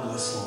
is boundless,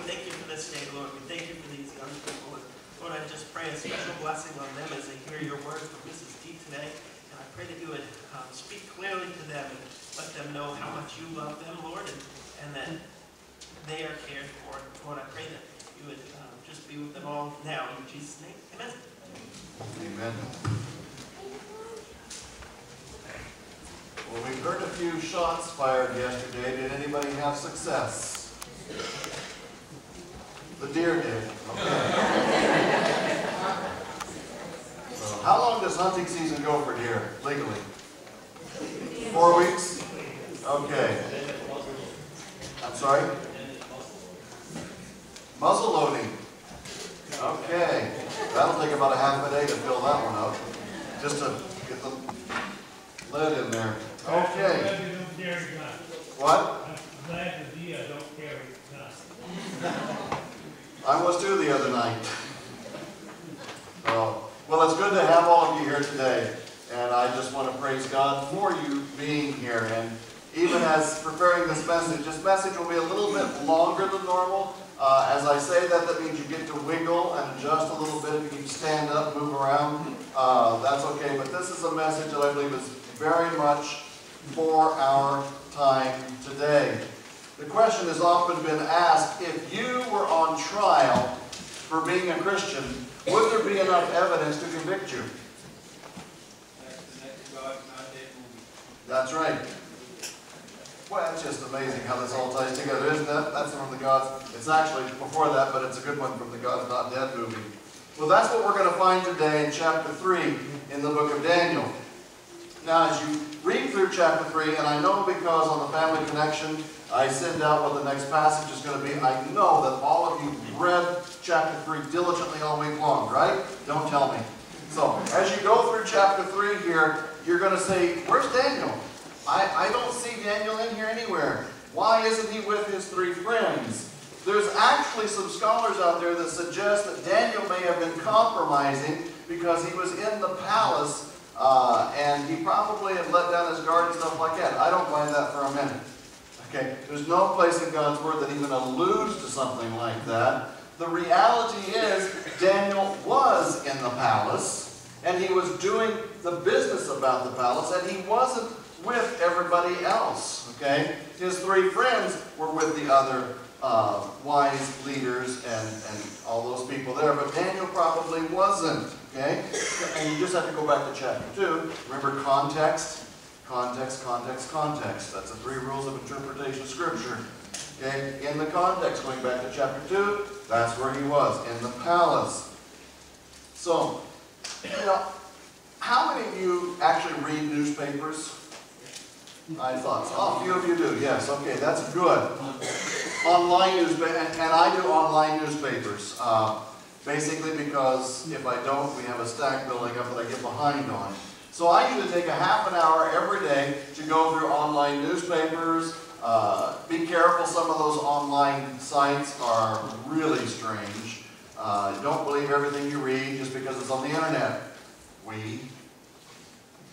we thank you for this day, Lord. We thank you for these young people. And Lord, I just pray a special blessing on them as they hear your word from Mrs. D today. And I pray that you would um, speak clearly to them and let them know how much you love them, Lord, and, and that they are cared for. Lord, I pray that you would um, just be with them all now. In Jesus' name, amen. Amen. Well, we've heard a few shots fired yesterday. Did anybody have success? The deer did. Okay. So how long does hunting season go for deer legally? Four weeks? Okay. I'm sorry? Muzzle loading. Okay. That'll take about a half a day to fill that one up, just to get the lid in there. Okay. Glad you don't carry guns. What? I'm glad the deer don't carry guns. I was too the other night. So, well, it's good to have all of you here today, and I just want to praise God for you being here. And even as preparing this message, this message will be a little bit longer than normal. Uh, as I say that, that means you get to wiggle and adjust a little bit. If you can stand up, move around, uh, that's okay. But this is a message that I believe is very much for our time today. The question has often been asked, if you were on trial for being a Christian, would there be enough evidence to convict you? That's right. Well, it's just amazing how this all ties together, isn't it? That's from the Gods. It's actually before that, but it's a good one from the God's Not Dead movie. Well, that's what we're going to find today in chapter 3 in the book of Daniel. Now, as you read through chapter 3, and I know because on the Family Connection, I send out what the next passage is going to be. I know that all of you read chapter 3 diligently all week long, right? Don't tell me. So, as you go through chapter 3 here, you're going to say, Where's Daniel? I, I don't see Daniel in here anywhere. Why isn't he with his three friends? There's actually some scholars out there that suggest that Daniel may have been compromising because he was in the palace uh, and he probably had let down his guard and stuff like that. I don't buy that for a minute. Okay, there's no place in God's Word that even alludes to something like that. The reality is, Daniel was in the palace, and he was doing the business about the palace, and he wasn't with everybody else. Okay, his three friends were with the other uh, wise leaders and, and all those people there, but Daniel probably wasn't. Okay, and you just have to go back to chapter two. Remember context. Context, context, context. That's the three rules of interpretation of Scripture. Okay, in the context, going back to chapter 2, that's where he was, in the palace. So, you know, how many of you actually read newspapers? I thought so. A few of you do, yes, okay, that's good. Online newspaper, and, and I do online newspapers. Uh, basically because if I don't, we have a stack building up that I get behind on. So I usually take a half an hour every day to go through online newspapers. Uh, be careful, some of those online sites are really strange. Uh, don't believe everything you read just because it's on the internet. We,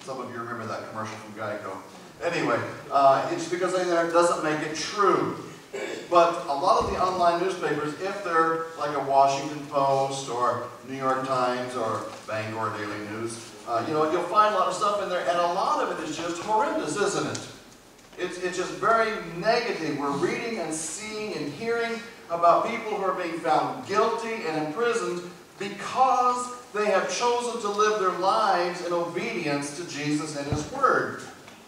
some of you remember that commercial from Geico. Anyway, uh, it's because the internet doesn't make it true. But a lot of the online newspapers, if they're like a Washington Post or New York Times or Bangor Daily News, uh, you know, you'll find a lot of stuff in there, and a lot of it is just horrendous, isn't it? It's, it's just very negative. We're reading and seeing and hearing about people who are being found guilty and imprisoned because they have chosen to live their lives in obedience to Jesus and His Word.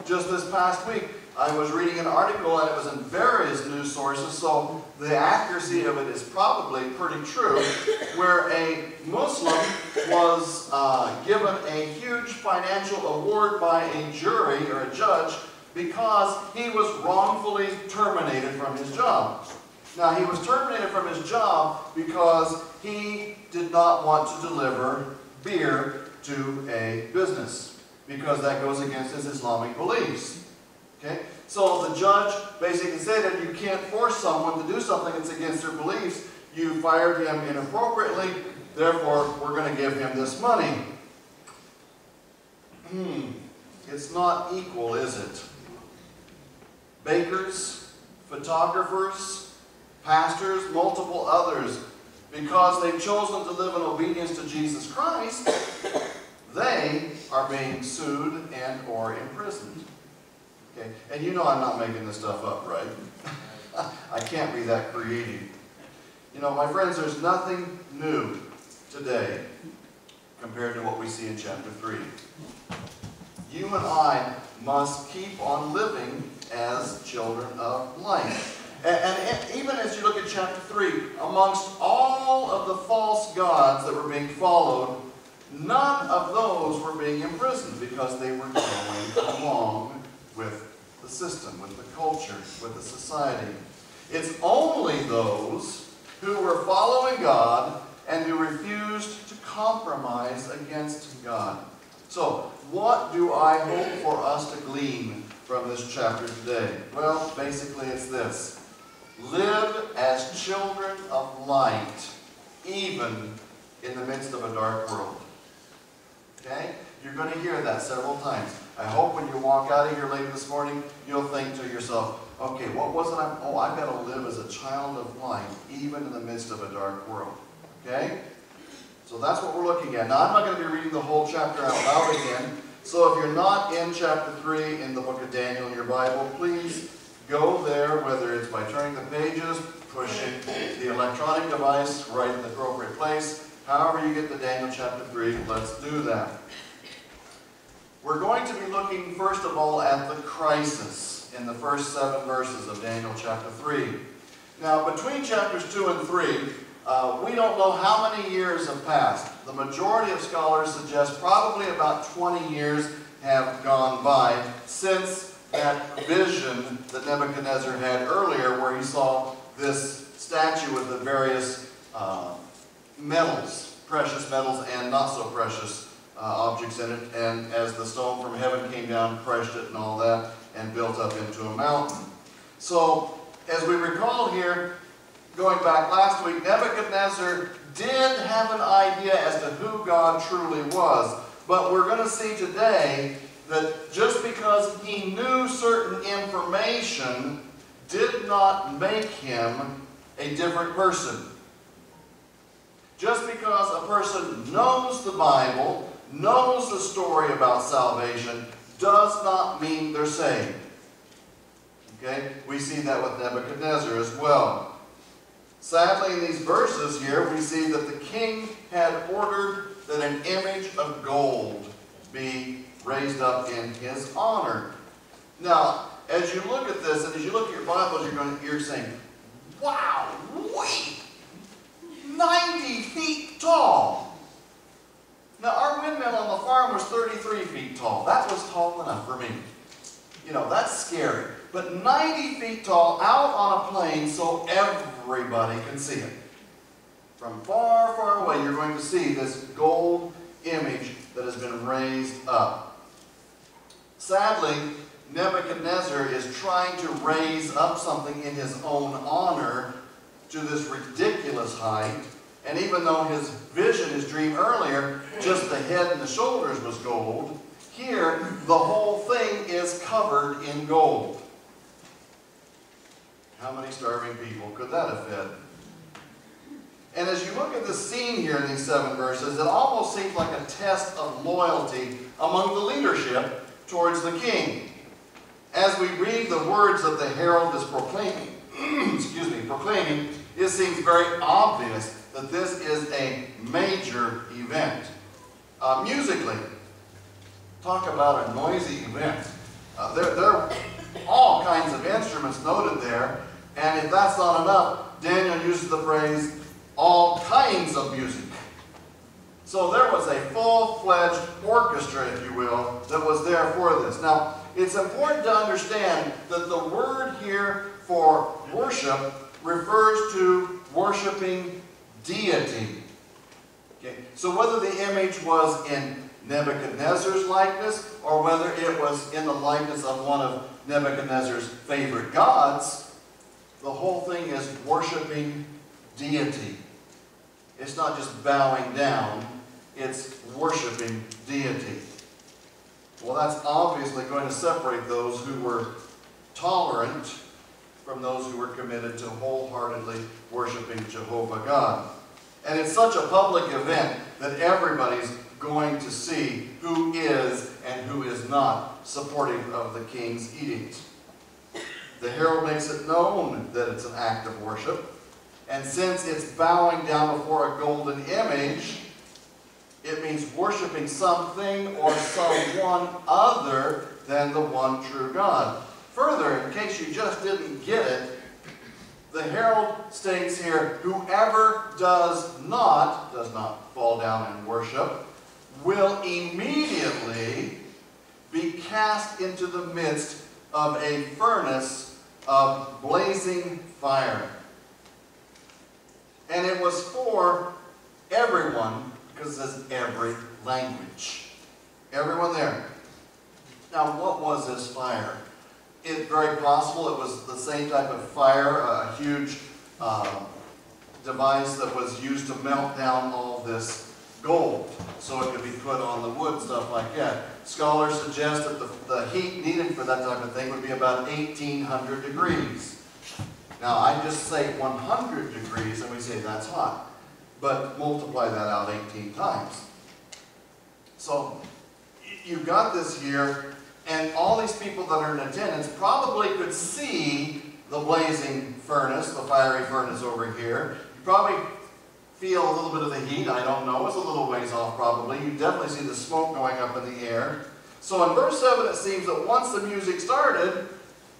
Just this past week, I was reading an article and it was in various news sources, so the accuracy of it is probably pretty true, where a Muslim was uh, given a huge financial award by a jury or a judge because he was wrongfully terminated from his job. Now, he was terminated from his job because he did not want to deliver beer to a business, because that goes against his Islamic beliefs. Okay? So the judge basically said that you can't force someone to do something that's against their beliefs. You fired him inappropriately, therefore we're going to give him this money. Hmm. It's not equal, is it? Bakers, photographers, pastors, multiple others, because they've chosen to live in obedience to Jesus Christ, they are being sued and or imprisoned. Okay, and you know I'm not making this stuff up, right? I can't be that creative. You know, my friends, there's nothing new today compared to what we see in chapter 3. You and I must keep on living as children of light. And, and, even as you look at chapter 3, amongst all of the false gods that were being followed, none of those were being imprisoned because they were going along with the system, with the culture, with the society. It's only those who were following God and who refused to compromise against God. So, what do I hope for us to glean from this chapter today? Well, basically it's this. Live as children of light, even in the midst of a dark world. Okay? You're going to hear that several times. I hope when you walk out of here later this morning, you'll think to yourself, okay, what was it? I'm, oh, I've got to live as a child of light, even in the midst of a dark world. Okay? So that's what we're looking at. Now, I'm not going to be reading the whole chapter out loud again. So if you're not in chapter 3 in the book of Daniel in your Bible, please go there, whether it's by turning the pages, pushing the electronic device right in the appropriate place. However you get to Daniel chapter 3, let's do that. We're going to be looking, first of all, at the crisis in the first seven verses of Daniel chapter 3. Now, between chapters 2 and 3, uh, we don't know how many years have passed. The majority of scholars suggest probably about 20 years have gone by since that vision that Nebuchadnezzar had earlier where he saw this statue with the various uh, metals, precious metals and not so precious uh, objects in it, and as the stone from heaven came down, crushed it and all that, and built up into a mountain. So, as we recall here, going back last week, Nebuchadnezzar did have an idea as to who God truly was. But we're going to see today that just because he knew certain information did not make him a different person. Just because a person knows the Bible, knows the story about salvation, does not mean they're saved. Okay? We see that with Nebuchadnezzar as well. Sadly, in these verses here, we see that the king had ordered that an image of gold be raised up in his honor. Now, as you look at this, and as you look at your Bibles, you're going, you're saying, "Wow, wait, 90 feet tall." Now, our windmill on the farm was 33 feet tall. That was tall enough for me. You know, that's scary. But 90 feet tall, out on a plain so everybody can see it. From far, far away, you're going to see this gold image that has been raised up. Sadly, Nebuchadnezzar is trying to raise up something in his own honor to this ridiculous height. And even though his vision, his dream earlier, just the head and the shoulders was gold, here the whole thing is covered in gold. How many starving people could that have fed? And as you look at the scene here in these seven verses, it almost seems like a test of loyalty among the leadership towards the king. As we read the words that the herald is proclaiming, excuse me, proclaiming, it seems very obvious that this is a major event. Uh, musically, talk about a noisy event. Uh, there, there are all kinds of instruments noted there, and if that's not enough, Daniel uses the phrase, all kinds of music. So there was a full-fledged orchestra, if you will, that was there for this. Now, it's important to understand that the word here for worship refers to worshiping deity. Okay? So whether the image was in Nebuchadnezzar's likeness or whether it was in the likeness of one of Nebuchadnezzar's favorite gods, the whole thing is worshiping deity. It's not just bowing down, it's worshiping deity. Well, that's obviously going to separate those who were tolerant from those who were committed to wholeheartedly worshiping Jehovah God. And it's such a public event that everybody's going to see who is and who is not supportive of the king's edict. The herald makes it known that it's an act of worship. And since it's bowing down before a golden image, it means worshiping something or someone other than the one true God. Further, in case you just didn't get it, the herald states here, whoever does not, does not fall down and worship, will immediately be cast into the midst of a furnace of blazing fire. And it was for everyone, because it says every language. Everyone there. Now, what was this fire? It's very possible it was the same type of fire, a huge uh, device that was used to melt down all this gold so it could be put on the wood, stuff like that. Scholars suggest that the, the heat needed for that type of thing would be about 1800 degrees. Now, I just say 100 degrees and we say that's hot, but multiply that out 18 times. So, you've got this here, and all these people that are in attendance probably could see the blazing furnace, the fiery furnace over here. You probably feel a little bit of the heat, I don't know, it's a little ways off probably. You definitely see the smoke going up in the air. So in verse 7 it seems that once the music started,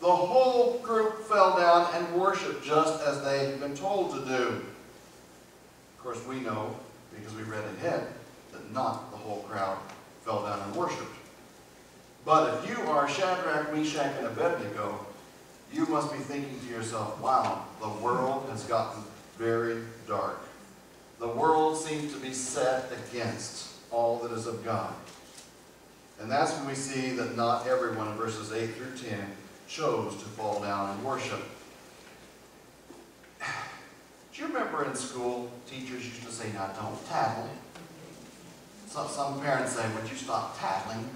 the whole group fell down and worshiped just as they had been told to do. Of course we know, because we read ahead, that not the whole crowd fell down and worshiped. But if you are Shadrach, Meshach, and Abednego, you must be thinking to yourself, wow, the world has gotten very dark. The world seems to be set against all that is of God. And that's when we see that not everyone in verses 8 through 10 chose to fall down and worship. Do you remember in school, teachers used to say, now don't tattle. So, some parents say, would you stop tattling?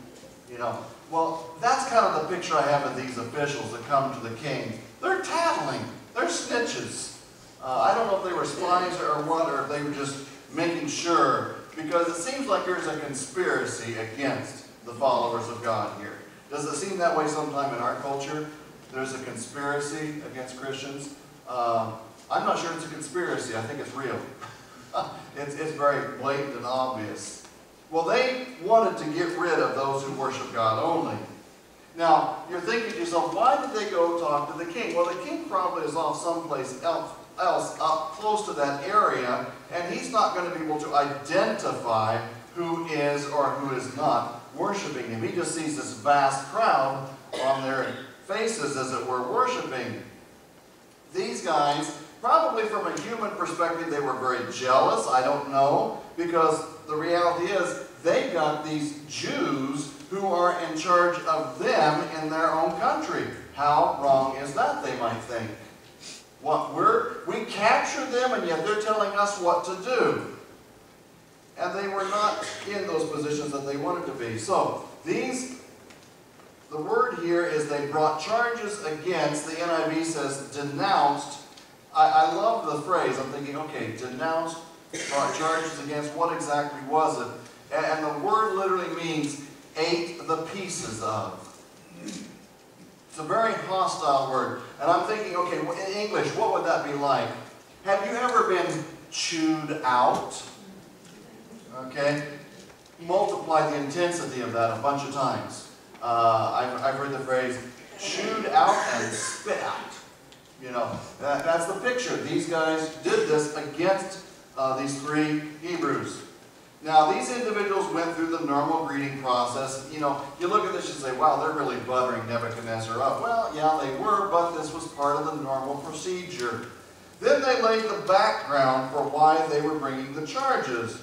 You know, well, that's kind of the picture I have of these officials that come to the king. They're tattling. They're snitches. Uh, I don't know if they were spies or what, or if they were just making sure, because it seems like there's a conspiracy against the followers of God here. Does it seem that way sometime in our culture? There's a conspiracy against Christians. Uh, I'm not sure it's a conspiracy. I think it's real. it's, it's very blatant and obvious. Well, they wanted to get rid of those who worship God only. Now, you're thinking to yourself, why did they go talk to the king? Well, the king probably is off someplace else else up close to that area, and he's not going to be able to identify who is or who is not worshiping him. He just sees this vast crowd on their faces, as it were, worshiping. These guys, probably from a human perspective, they were very jealous. I don't know, because the reality is they got these Jews who are in charge of them in their own country. How wrong is that, they might think. What we're, we captured them and yet they're telling us what to do. And they were not in those positions that they wanted to be. So, these, the word here is they brought charges against, the NIV says denounced. I, I love the phrase. I'm thinking, okay, denounced, brought charges against, what exactly was it? And, the word literally means ate the pieces of. It's a very hostile word. And I'm thinking, okay, in English, what would that be like? Have you ever been chewed out? Okay? Multiply the intensity of that a bunch of times. Uh, I've, I've heard the phrase, chewed out and spit out. You know, that, that's the picture. These guys did this against uh, these three Hebrews. Now, these individuals went through the normal greeting process. You know, you look at this and say, wow, they're really buttering Nebuchadnezzar up. Well, yeah, they were, but this was part of the normal procedure. Then they laid the background for why they were bringing the charges.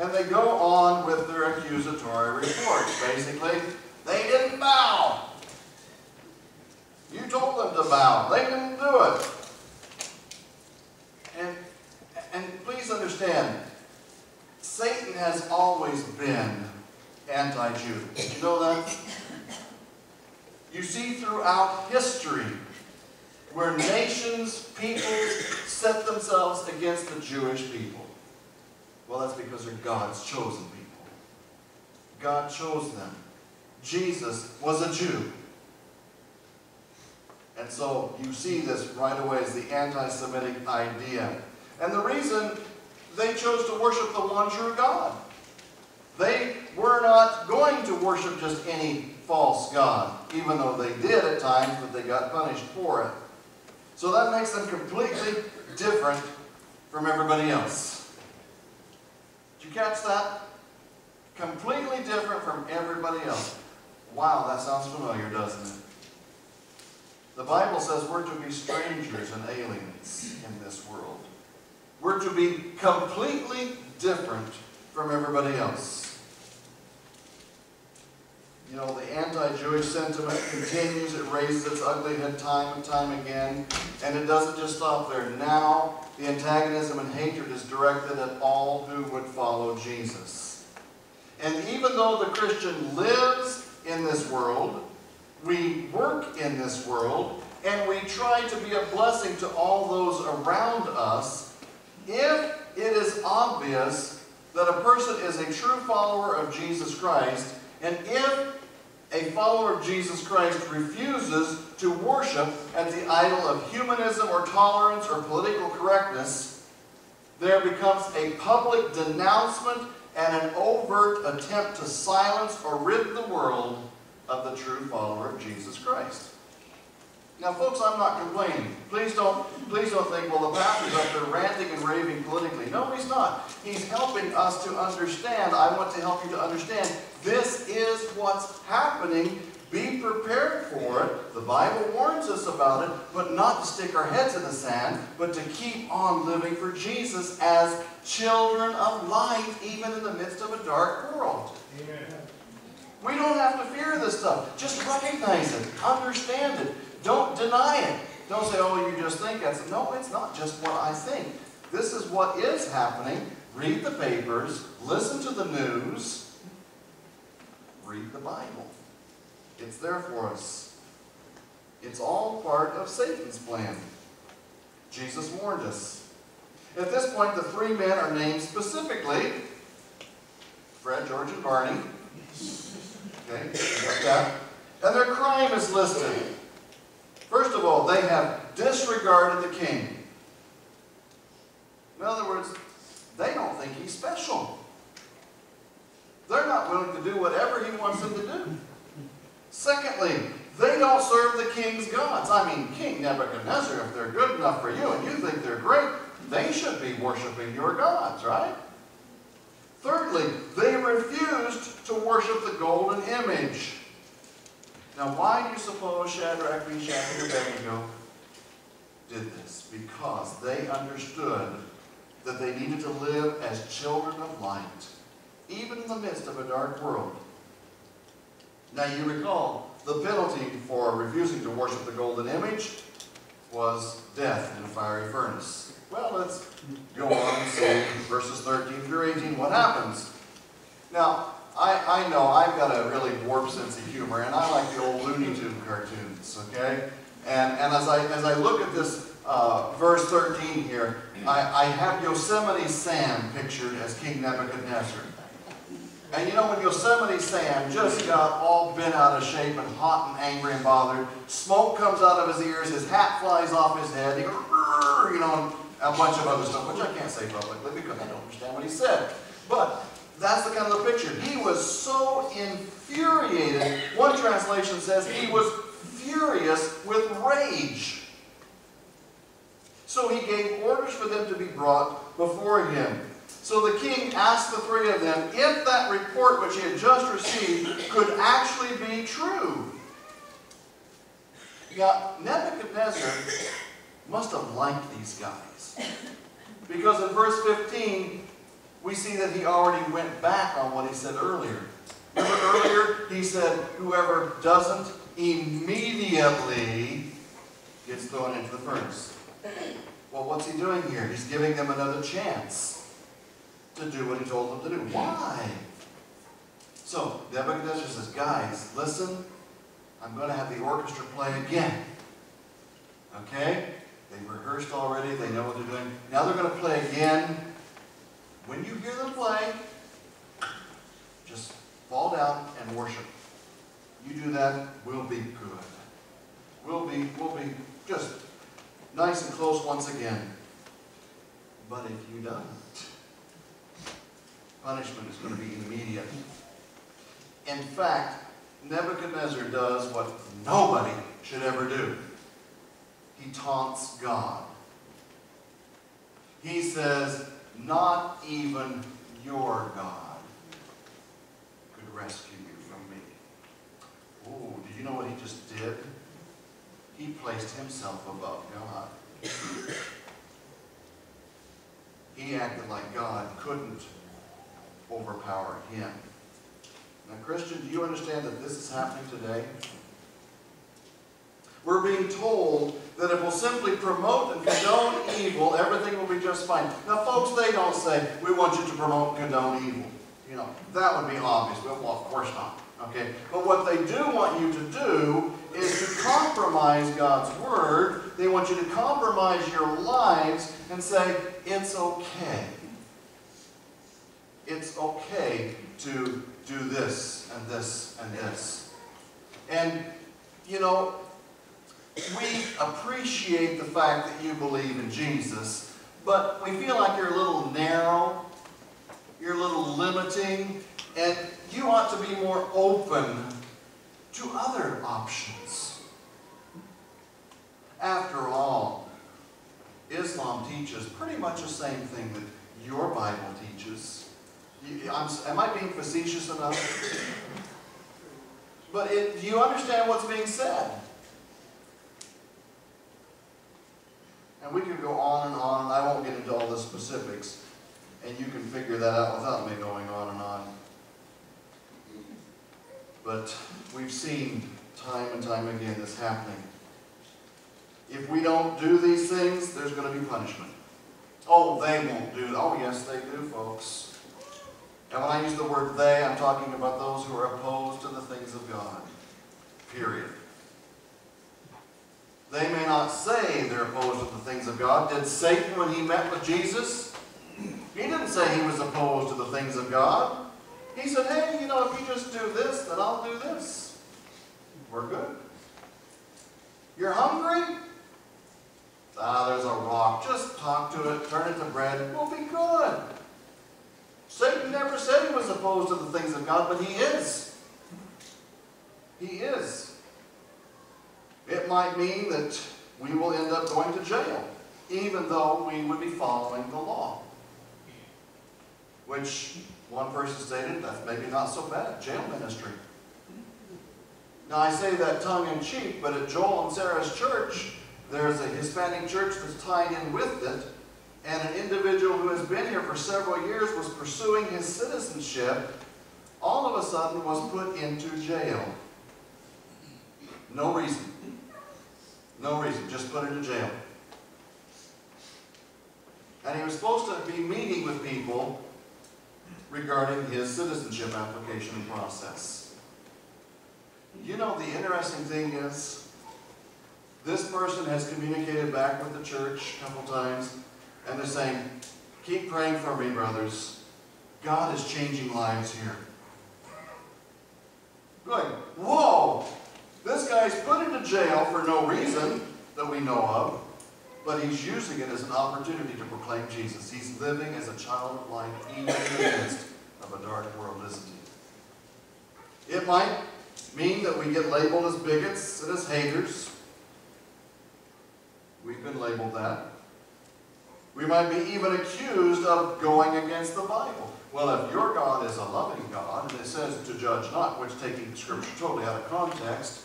And they go on with their accusatory reports. Basically, they didn't bow. You told them to bow. They didn't do it. And, and please understand, Satan has always been anti-Jew. Did you know that? You see throughout history, where nations, peoples set themselves against the Jewish people? Well, that's because they're God's chosen people. God chose them. Jesus was a Jew. And so you see this right away as the anti-Semitic idea. And the reason they chose to worship the one true God. They were not going to worship just any false God, even though they did at times, but they got punished for it. So that makes them completely different from everybody else. Did you catch that? Completely different from everybody else. Wow, that sounds familiar, doesn't it? The Bible says we're to be strangers and aliens in this world. We're to be completely different from everybody else. You know, the anti-Jewish sentiment continues. It raises its ugly head time and time again. And it doesn't just stop there. Now, the antagonism and hatred is directed at all who would follow Jesus. And even though the Christian lives in this world, we work in this world, and we try to be a blessing to all those around us, if it is obvious that a person is a true follower of Jesus Christ, and if a follower of Jesus Christ refuses to worship at the idol of humanism or tolerance or political correctness, there becomes a public denouncement and an overt attempt to silence or rid the world of the true follower of Jesus Christ. Now, folks, I'm not complaining. Please don't, please don't think, well, the pastor's up there ranting and raving politically. No, he's not. He's helping us to understand. I want to help you to understand this is what's happening. Be prepared for it. The Bible warns us about it, but not to stick our heads in the sand, but to keep on living for Jesus as children of light, even in the midst of a dark world. Amen. We don't have to fear this stuff. Just recognize it. Understand it. Don't deny it. Don't say, oh, you just think that's... No, it's not just what I think. This is what is happening. Read the papers. Listen to the news. Read the Bible. It's there for us. It's all part of Satan's plan. Jesus warned us. At this point, the three men are named specifically. Fred, George, and Barney. Okay, got that? And their crime is listed. First of all, they have disregarded the king. In other words, they don't think he's special. They're not willing to do whatever he wants them to do. Secondly, they don't serve the king's gods. I mean, King Nebuchadnezzar, if they're good enough for you and you think they're great, they should be worshiping your gods, right? Thirdly, they refused to worship the golden image. Now, why do you suppose Shadrach, Meshach, and Abednego did this? Because they understood that they needed to live as children of light, even in the midst of a dark world. Now, you recall, the penalty for refusing to worship the golden image was death in a fiery furnace. Well, let's go on and see verses 13 through 18 what happens. Now, I, I know I've got a really warped sense of humor, and I like the old Looney Tune cartoons, okay? And, and as, I, as I look at this uh, verse 13 here, I, I have Yosemite Sam pictured as King Nebuchadnezzar. And you know, when Yosemite Sam just got all bent out of shape and hot and angry and bothered, smoke comes out of his ears, his hat flies off his head, he goes, you know, a bunch of other stuff, which I can't say publicly because I don't understand what he said. But that's the kind of the picture. He was so infuriated. One translation says he was furious with rage. So he gave orders for them to be brought before him. So the king asked the three of them if that report which he had just received could actually be true. Now, Nebuchadnezzar must have liked these guys. Because in verse 15, we see that he already went back on what he said earlier. Remember earlier, he said, whoever doesn't immediately gets thrown into the furnace. Well, what's he doing here? He's giving them another chance to do what he told them to do. Why? So, Nebuchadnezzar says, guys, listen, I'm going to have the orchestra play again. Okay? They've rehearsed already. They know what they're doing. Now they're going to play again. When you hear them play, just fall down and worship. You do that, we'll be good. We'll be, we'll be just nice and close once again. But if you don't, punishment is going to be immediate. In fact, Nebuchadnezzar does what nobody should ever do. He taunts God. He says, not even your God could rescue you from me. Oh, did you know what he just did? He placed himself above God. He acted like God couldn't overpower him. Now, Christian, do you understand that this is happening today? We're being told that if we'll simply promote and condone evil, everything will be just fine. Now, folks, they don't say, we want you to promote and condone evil. You know, that would be obvious. Well, of course not. Okay? But what they do want you to do is to compromise God's Word. They want you to compromise your lives and say, it's okay. It's okay to do this and this and this. And, you know, we appreciate the fact that you believe in Jesus, but we feel like you're a little narrow, you're a little limiting, and you ought to be more open to other options. After all, Islam teaches pretty much the same thing that your Bible teaches. am I being facetious enough? But it, do you understand what's being said? And we can go on and on, and I won't get into all the specifics, and you can figure that out without me going on and on. But we've seen time and time again this happening. If we don't do these things, there's going to be punishment. Oh, they won't do. Oh, yes, they do, folks. And when I use the word they, I'm talking about those who are opposed to the things of God. Period. They may not say they're opposed to the things of God. Did Satan, when he met with Jesus, he didn't say he was opposed to the things of God. He said, hey, you know, if you just do this, then I'll do this. We're good. You're hungry? Ah, there's a rock. Just talk to it, turn it to bread. We'll be good. Satan never said he was opposed to the things of God, but he is. He is. It might mean that we will end up going to jail, even though we would be following the law. Which one person stated, that's maybe not so bad, jail ministry. Now I say that tongue-in-cheek, but at Joel and Sarah's church, there's a Hispanic church that's tied in with it, and an individual who has been here for several years was pursuing his citizenship, all of a sudden was put into jail. No reason. No reason, just put him in jail. And he was supposed to be meeting with people regarding his citizenship application process. You know, the interesting thing is, this person has communicated back with the church a couple times, and they're saying, keep praying for me, brothers. God is changing lives here. Going, whoa, this guy's put into jail for no reason that we know of, but he's using it as an opportunity to proclaim Jesus. He's living as a child of light, even in the midst of a dark world, isn't he? It might mean that we get labeled as bigots and as haters. We've been labeled that. We might be even accused of going against the Bible. Well, if your God is a loving God, and it says to judge not, which taking Scripture totally out of context,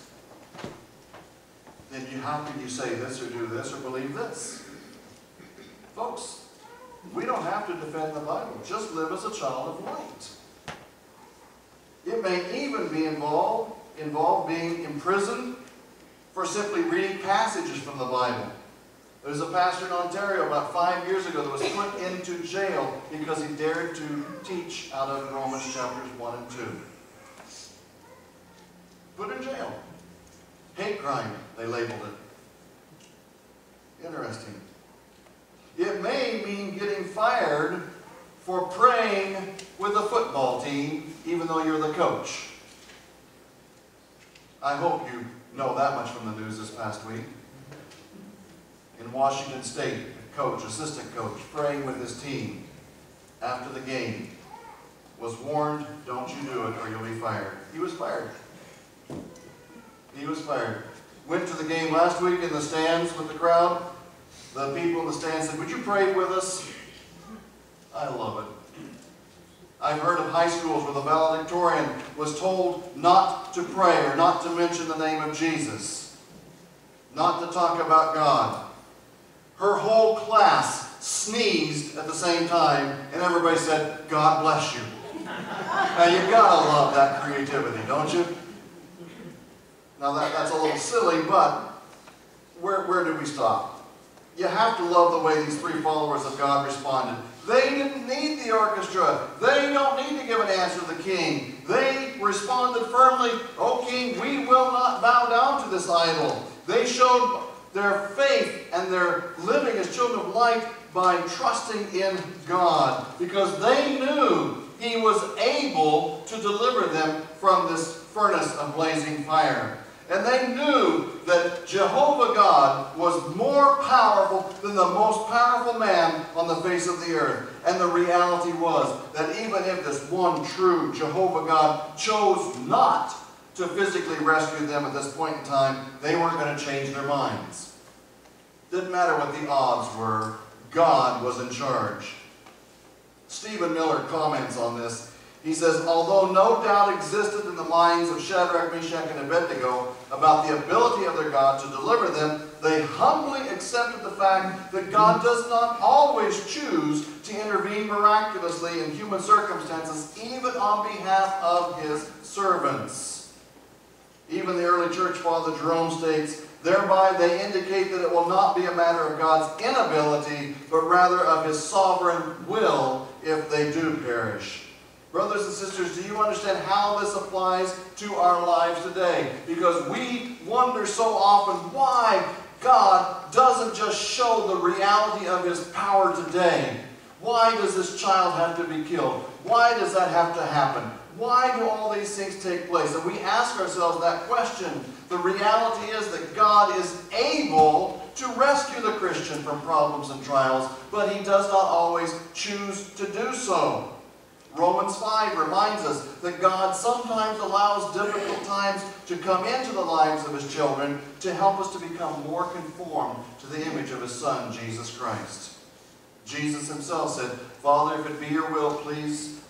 then you, how can you say this or do this or believe this? Folks, we don't have to defend the Bible. Just live as a child of light. It may even be involved, involved being imprisoned for simply reading passages from the Bible. There's a pastor in Ontario about five years ago that was put into jail because he dared to teach out of Romans chapters 1 and 2. Put in jail. Hate crime, they labeled it. Interesting. It may mean getting fired for praying with the football team, even though you're the coach. I hope you know that much from the news this past week. In Washington State, a coach, assistant coach, praying with his team after the game was warned, don't you do it or you'll be fired. He was fired. He was fired. Went to the game last week in the stands with the crowd. The people in the stands said, would you pray with us? I love it. I've heard of high schools where the valedictorian was told not to pray or not to mention the name of Jesus, not to talk about God. Her whole class sneezed at the same time, and everybody said, God bless you. now, you've gotta love that creativity, don't you? Now, that, that's a little silly, but where, where do we stop? You have to love the way these three followers of God responded. They didn't need the orchestra. They don't need to give an answer to the king. They responded firmly, O king, we will not bow down to this idol. They showed their faith and their living as children of light by trusting in God because they knew he was able to deliver them from this furnace of blazing fire. And they knew that Jehovah God was more powerful than the most powerful man on the face of the earth. And the reality was that even if this one true Jehovah God chose not to physically rescue them at this point in time, they weren't going to change their minds. Didn't matter what the odds were, God was in charge. Stephen Miller comments on this he says, although no doubt existed in the minds of Shadrach, Meshach, and Abednego about the ability of their God to deliver them, they humbly accepted the fact that God does not always choose to intervene miraculously in human circumstances, even on behalf of his servants. Even the early church father Jerome states, thereby they indicate that it will not be a matter of God's inability, but rather of his sovereign will if they do perish. Brothers and sisters, do you understand how this applies to our lives today? Because we wonder so often why God doesn't just show the reality of His power today. Why does this child have to be killed? Why does that have to happen? Why do all these things take place? And we ask ourselves that question. The reality is that God is able to rescue the Christian from problems and trials, but He does not always choose to do so. Romans 5 reminds us that God sometimes allows difficult times to come into the lives of His children to help us to become more conformed to the image of His Son, Jesus Christ. Jesus Himself said, Father, if it be your will, please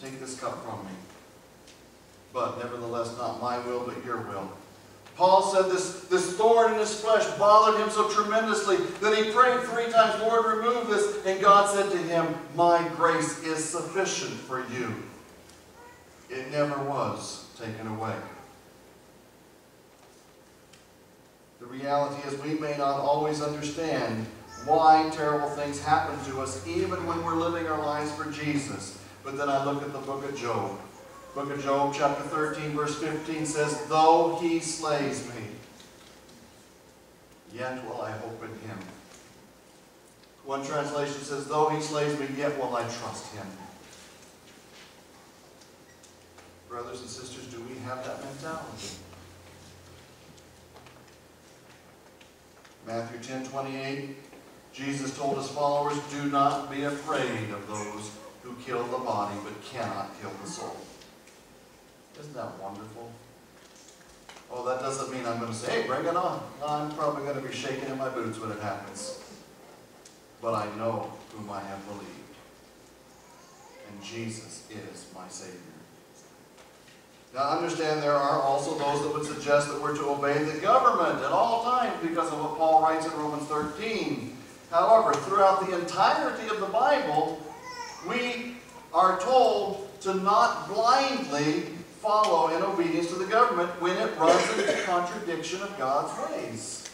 take this cup from me. But nevertheless, not my will, but your will. Paul said this, this thorn in his flesh bothered him so tremendously that he prayed three times, Lord, remove this. And God said to him, My grace is sufficient for you. It never was taken away. The reality is we may not always understand why terrible things happen to us, even when we're living our lives for Jesus. But then I look at the book of Job. Book of Job, chapter 13, verse 15 says, Though he slays me, yet will I hope in him. One translation says, Though he slays me, yet will I trust him. Brothers and sisters, do we have that mentality? Matthew 10, 28, Jesus told his followers, Do not be afraid of those who kill the body but cannot kill the soul. Isn't that wonderful? Oh, that doesn't mean I'm going to say, hey, bring it on. I'm probably going to be shaking in my boots when it happens. But I know whom I have believed. And Jesus is my Savior. Now understand there are also those that would suggest that we're to obey the government at all times because of what Paul writes in Romans 13. However, throughout the entirety of the Bible, we are told to not blindly follow in obedience to the government when it runs into contradiction of God's ways.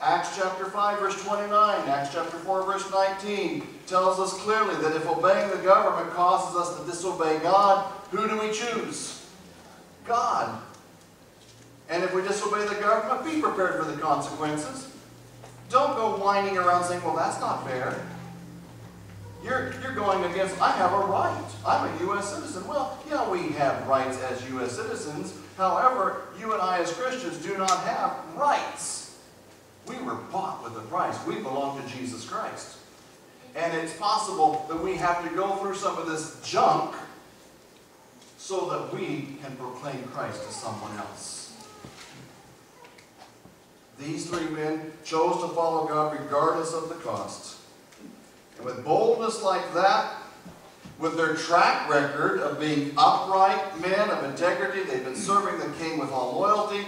Acts chapter 5 verse 29, Acts chapter 4 verse 19 tells us clearly that if obeying the government causes us to disobey God, who do we choose? God. And if we disobey the government, be prepared for the consequences. Don't go whining around saying, well, that's not fair. You're, you're going against, I have a right. I'm a U.S. citizen. Well, yeah, we have rights as U.S. citizens. However, you and I as Christians do not have rights. We were bought with a price. We belong to Jesus Christ. And it's possible that we have to go through some of this junk so that we can proclaim Christ to someone else. These three men chose to follow God regardless of the cost. With boldness like that, with their track record of being upright men of integrity, they've been serving the king with all loyalty,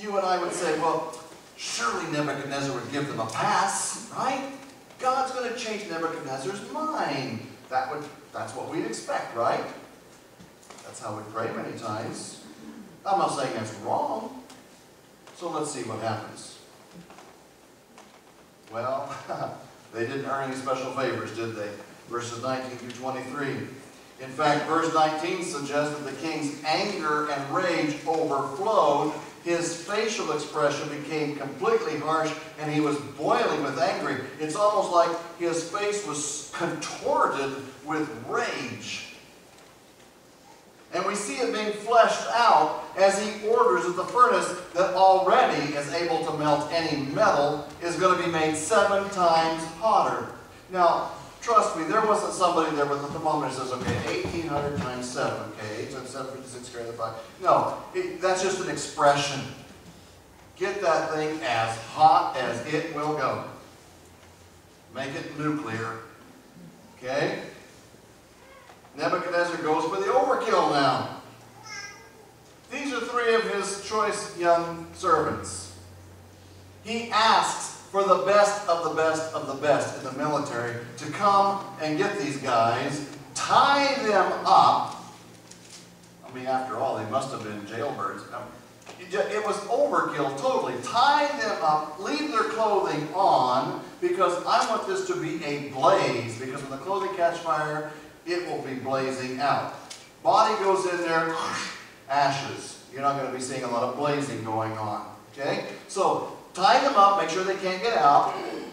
you and I would say, well, surely Nebuchadnezzar would give them a pass, right? God's going to change Nebuchadnezzar's mind. That would, that's what we'd expect, right? That's how we pray many times. I'm not saying that's wrong. So let's see what happens. Well, they didn't earn any special favors, did they? Verses 19 through 23. In fact, verse 19 suggests that the king's anger and rage overflowed. His facial expression became completely harsh and he was boiling with anger. It's almost like his face was contorted with rage. And we see it being fleshed out as he orders that the furnace that already is able to melt any metal is going to be made seven times hotter. Now, trust me, there wasn't somebody there with a thermometer that says, okay, 1800 times 7, okay, 8 times 7, 56 squared 5. No, it, that's just an expression. Get that thing as hot as it will go. Make it nuclear. Okay? Nebuchadnezzar goes for the overkill now. These are three of his choice young servants. He asks for the best of the best of the best in the military to come and get these guys, tie them up. I mean, after all, they must have been jailbirds. It was overkill, totally. Tie them up, leave their clothing on, because I want this to be a blaze, because when the clothing catch fire, it will be blazing out. Body goes in there, ashes. You're not going to be seeing a lot of blazing going on. Okay? So, tie them up, make sure they can't get out. And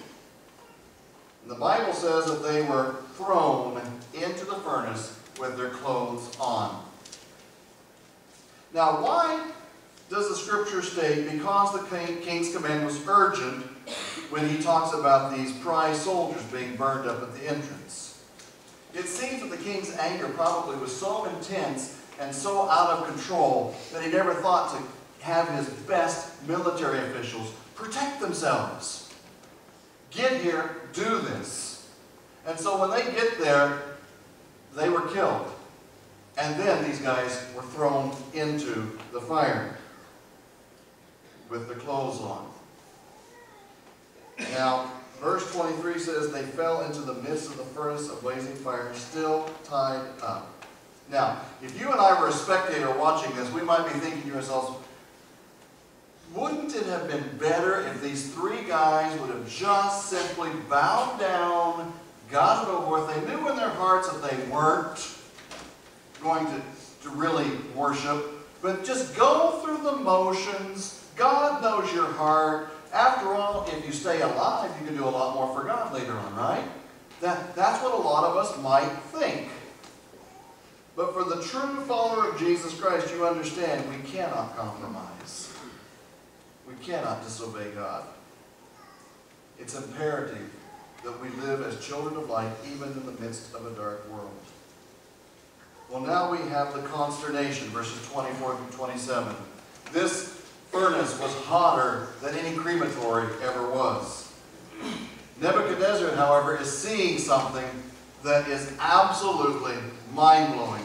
the Bible says that they were thrown into the furnace with their clothes on. Now, why does the scripture state, because the king's command was urgent, when he talks about these prize soldiers being burned up at the entrance? It seems that the king's anger probably was so intense and so out of control that he never thought to have his best military officials protect themselves. Get here, do this. And so when they get there, they were killed. And then these guys were thrown into the fire with the clothes on. Now, verse 23 says, They fell into the midst of the furnace of blazing fire, still tied up. Now, if you and I were a spectator watching this, we might be thinking to ourselves, wouldn't it have been better if these three guys would have just simply bowed down, got it over with? They knew in their hearts that they weren't going to, to really worship, but just go through the motions. God knows your heart. After all, if you stay alive, you can do a lot more for God later on, right? That, that's what a lot of us might think. But for the true follower of Jesus Christ, you understand we cannot compromise. We cannot disobey God. It's imperative that we live as children of light even in the midst of a dark world. Well, now we have the consternation, verses 24 through 27. This furnace was hotter than any crematory ever was. Nebuchadnezzar, however, is seeing something that is absolutely mind-blowing.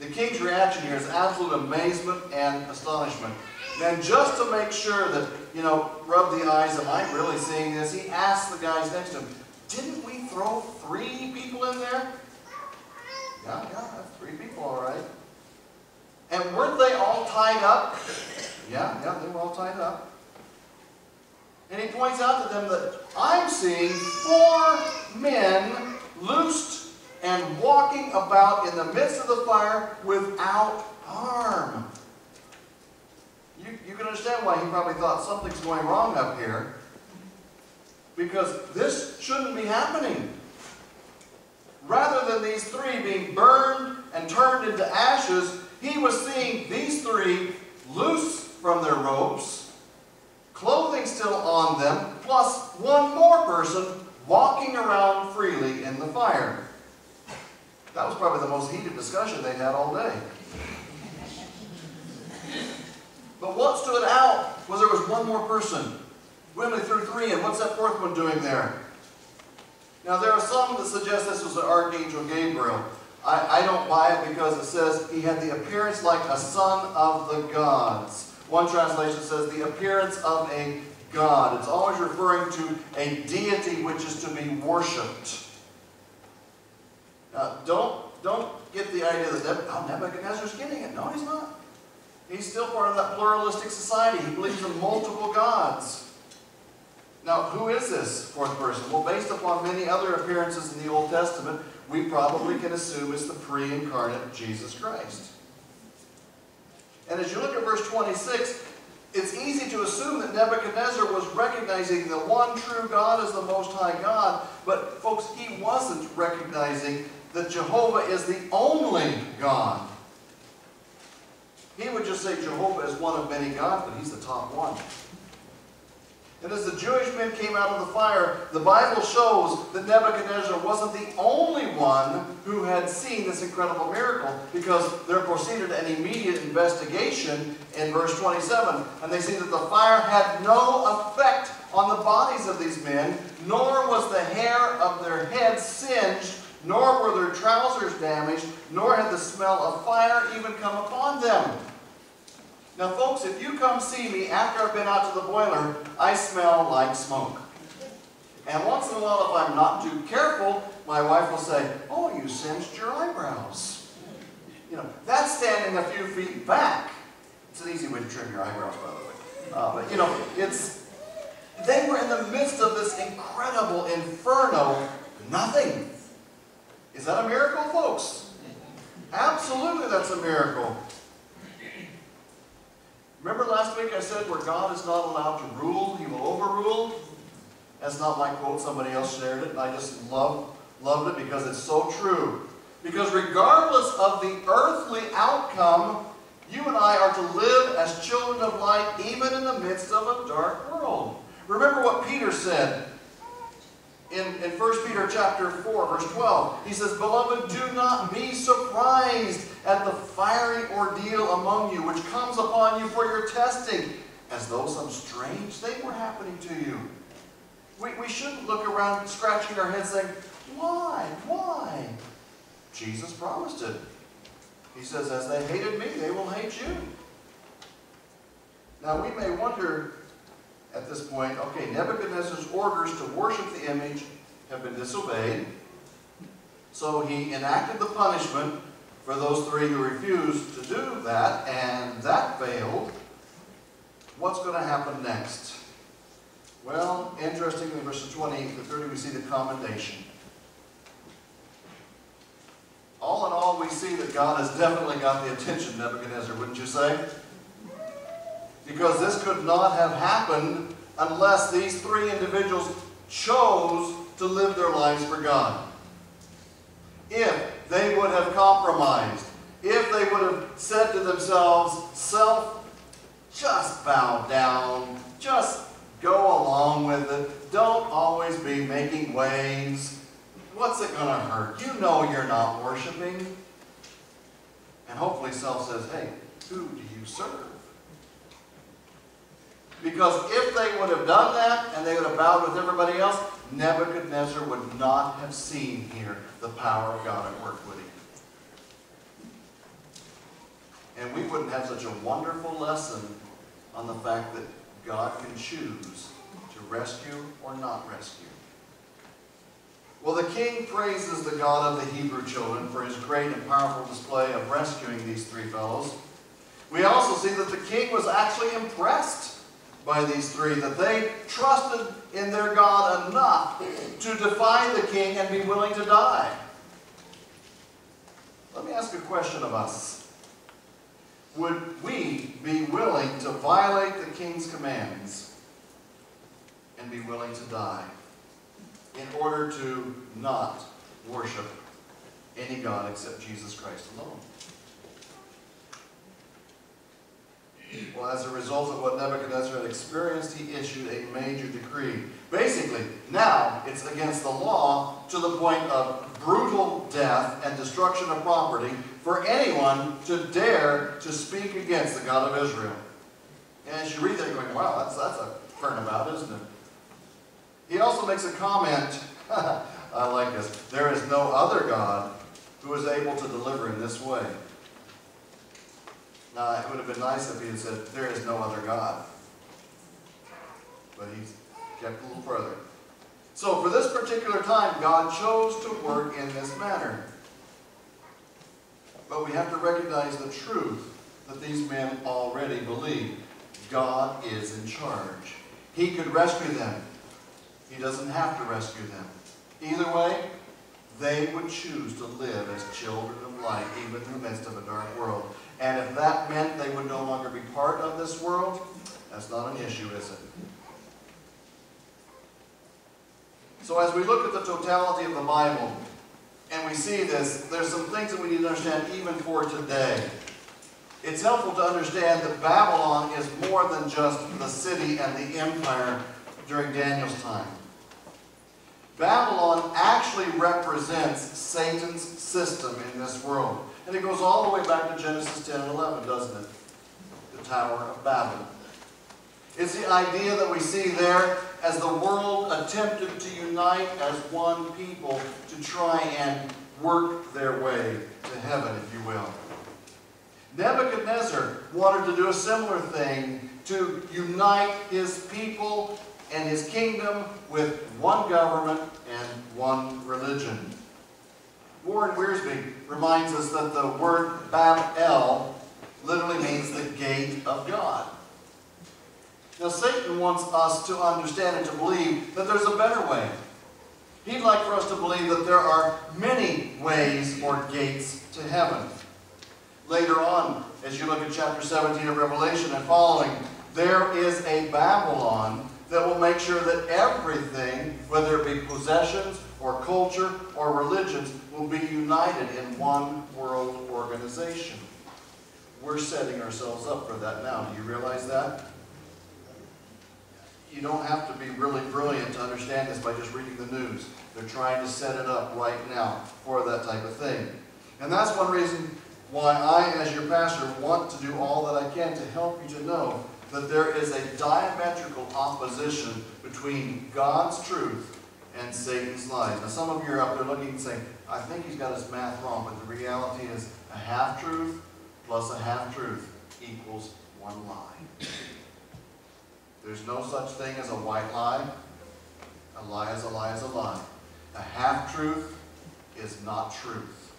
The king's reaction here is absolute amazement and astonishment. And just to make sure that, you know, rub the eyes, am I really seeing this? He asks the guys next to him, didn't we throw three people in there? Yeah, yeah, three people, all right. And weren't they all tied up? Yeah, yeah, they were all tied up. And he points out to them that I'm seeing four men loosed and walking about in the midst of the fire without harm. you, you can understand why he probably thought something's going wrong up here. Because this shouldn't be happening. Rather than these three being burned and turned into ashes, he was seeing these three loose from their ropes, clothing still on them, plus one more person walking around freely in the fire. That was probably the most heated discussion they'd had all day. But what stood out was there was one more person. We only threw three in. What's that fourth one doing there? Now, there are some that suggest this was the Archangel Gabriel. I, I don't buy it because it says he had the appearance like a son of the gods. One translation says the appearance of a god. It's always referring to a deity which is to be worshipped. Now, don't, don't get the idea that oh, Nebuchadnezzar's getting it. No, he's not. He's still part of that pluralistic society. He believes in multiple gods. Now, who is this fourth person? Well, based upon many other appearances in the Old Testament, we probably can assume is the pre-incarnate Jesus Christ. And as you look at verse 26, it's easy to assume that Nebuchadnezzar was recognizing the one true God as the Most High God, but folks, he wasn't recognizing that Jehovah is the only God. He would just say Jehovah is one of many gods, but he's the top one. And as the Jewish men came out of the fire, the Bible shows that Nebuchadnezzar wasn't the only one who had seen this incredible miracle because there proceeded an immediate investigation in verse 27. And they see that the fire had no effect on the bodies of these men, nor was the hair of their heads singed, nor were their trousers damaged, nor had the smell of fire even come upon them. Now, folks, if you come see me after I've been out to the boiler, I smell like smoke. And once in a while, if I'm not too careful, my wife will say, oh, you singed your eyebrows. You know, that's standing a few feet back. It's an easy way to trim your eyebrows, by the way. Uh, but, you know, it's, they were in the midst of this incredible inferno, nothing. Is that a miracle, folks? Absolutely, that's a miracle. Remember last week I said where God is not allowed to rule, he will overrule? That's not my quote, somebody else shared it, and I just love, loved it because it's so true. Because regardless of the earthly outcome, you and I are to live as children of light even in the midst of a dark world. Remember what Peter said in, in 1 Peter chapter 4, verse 12. He says, Beloved, do not be surprised at the fiery ordeal among you, which comes upon you for your testing, as though some strange thing were happening to you. We, we shouldn't look around scratching our heads saying, Why? Why? Jesus promised it. He says, As they hated me, they will hate you. Now we may wonder at this point, okay, Nebuchadnezzar's orders to worship the image have been disobeyed. So he enacted the punishment for those three who refused to do that, and that failed. What's going to happen next? Well, interestingly, verses 28 to 30, we see the commendation. All in all, we see that God has definitely got the attention Nebuchadnezzar, wouldn't you say? Because this could not have happened unless these three individuals chose to live their lives for God. If they would have compromised, if they would have said to themselves, self, just bow down, just go along with it, don't always be making waves. What's it going to hurt? You know you're not worshiping. And hopefully self says, hey, who do you serve? Because if they would have done that and they would have bowed with everybody else, Nebuchadnezzar would not have seen here the power of God at work with him. And we wouldn't have such a wonderful lesson on the fact that God can choose to rescue or not rescue. Well, the king praises the God of the Hebrew children for his great and powerful display of rescuing these three fellows. We also see that the king was actually impressed by these three, that they trusted in their God enough to defy the king and be willing to die. Let me ask a question of us. would we be willing to violate the king's commands and be willing to die in order to not worship any God except Jesus Christ alone? Well, as a result of what Nebuchadnezzar had experienced, he issued a major decree. Basically, now it's against the law to the point of brutal death and destruction of property for anyone to dare to speak against the God of Israel. And as you read that, going, wow, that's, that's a turnabout, isn't it? He also makes a comment, I like this, there is no other God who is able to deliver in this way. It would have been nice if he had said, there is no other God. But he kept a little further. So for this particular time, God chose to work in this manner. But we have to recognize the truth that these men already believe. God is in charge. He could rescue them. He doesn't have to rescue them. Either way, they would choose to live as children of light, even in the midst of a dark world. And if that meant they would no longer be part of this world, that's not an issue, is it? So as we look at the totality of the Bible, and we see this, there's some things that we need to understand even for today. It's helpful to understand that Babylon is more than just the city and the empire during Daniel's time. Babylon actually represents Satan's system in this world. And it goes all the way back to Genesis 10 and 11, doesn't it? The Tower of Babel. It's the idea that we see there as the world attempted to unite as one people to try and work their way to heaven, if you will. Nebuchadnezzar wanted to do a similar thing to unite his people and his kingdom with one government and one religion. Warren Wiersbe reminds us that the word Bab-El literally means the gate of God. Now, Satan wants us to understand and to believe that there's a better way. He'd like for us to believe that there are many ways or gates to heaven. Later on, as you look at chapter 17 of Revelation and following, there is a Babylon that will make sure that everything, whether it be possessions or culture or religions, will be united in one world organization. We're setting ourselves up for that now. Do you realize that? You don't have to be really brilliant to understand this by just reading the news. They're trying to set it up right now for that type of thing. And that's one reason why I, as your pastor, want to do all that I can to help you to know that there is a diametrical opposition between God's truth and Satan's lies. Now, some of you are up there looking and saying, I think he's got his math wrong, but the reality is a half-truth plus a half-truth equals one lie. There's no such thing as a white lie. A lie is a lie is a lie. A half-truth is not truth.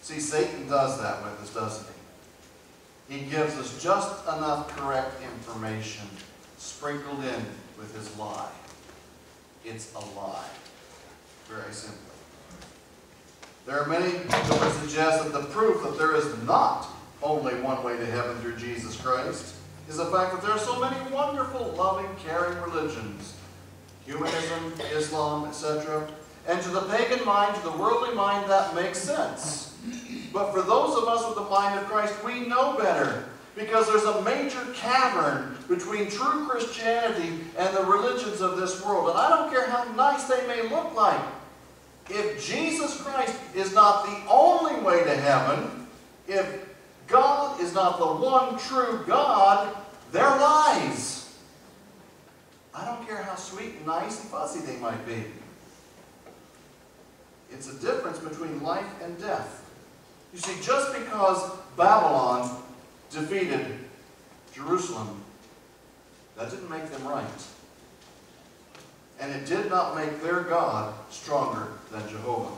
See, Satan does that with us, doesn't he? He gives us just enough correct information sprinkled in with his lie. It's a lie. Very simply. There are many who would suggest that the proof that there is not only one way to heaven through Jesus Christ is the fact that there are so many wonderful, loving, caring religions. Humanism, Islam, etc. And to the pagan mind, to the worldly mind, that makes sense. But for those of us with the mind of Christ, we know better. Because there's a major cavern between true Christianity and the religions of this world. And I don't care how nice they may look like. If Jesus Christ is not the only way to heaven, if God is not the one true God, they're lies. I don't care how sweet and nice and fuzzy they might be. It's a difference between life and death. You see, just because Babylon defeated Jerusalem, that didn't make them right. And it did not make their God stronger than Jehovah.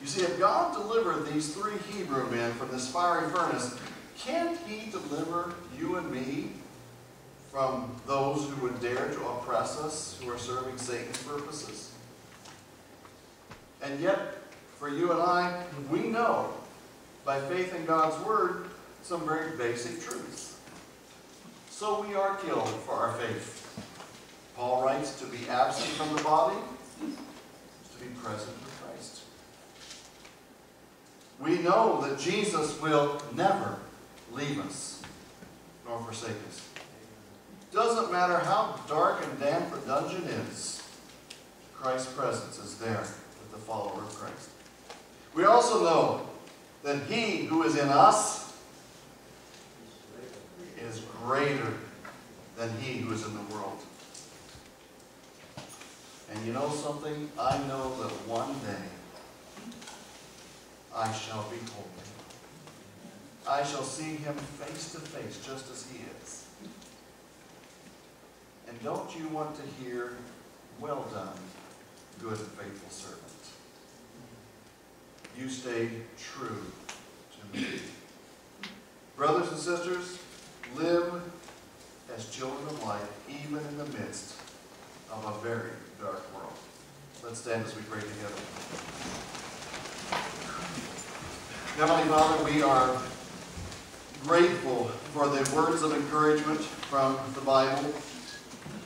You see, if God delivered these three Hebrew men from this fiery furnace, can't He deliver you and me from those who would dare to oppress us, who are serving Satan's purposes? And yet, for you and I, we know by faith in God's Word some very basic truths. So we are killed for our faith. Paul writes to be absent from the body, be present with Christ. We know that Jesus will never leave us nor forsake us. Doesn't matter how dark and damp the dungeon is, Christ's presence is there with the follower of Christ. We also know that he who is in us is greater than he who is in the world. And you know something? I know that one day I shall behold him. I shall see him face to face just as he is. And don't you want to hear, well done, good and faithful servant? You stayed true to me. Brothers and sisters, live as children of light, even in the midst of a very dark world. Let's stand as we pray together. Heavenly Father, we are grateful for the words of encouragement from the Bible,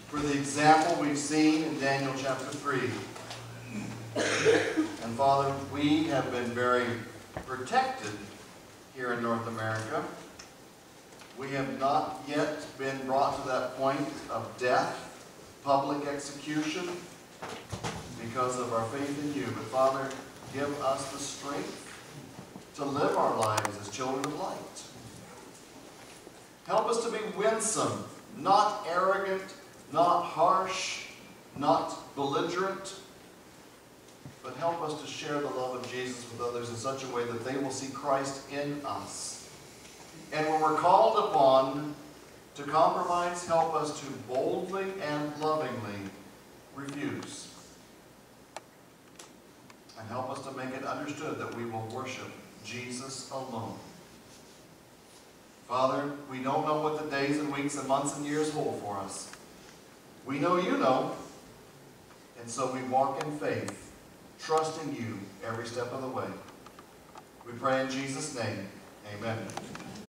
for the example we've seen in Daniel chapter 3. And Father, we have been very protected here in North America. We have not yet been brought to that point of death, public execution, because of our faith in you. But Father, give us the strength to live our lives as children of light. Help us to be winsome, not arrogant, not harsh, not belligerent, but help us to share the love of Jesus with others in such a way that they will see Christ in us. And when we're called upon to compromise, help us to boldly and lovingly refuse. And help us to make it understood that we will worship Jesus alone. Father, we don't know what the days and weeks and months and years hold for us. We know you know. And so we walk in faith, trusting you every step of the way. We pray in Jesus' name. Amen.